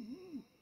Mm-hmm.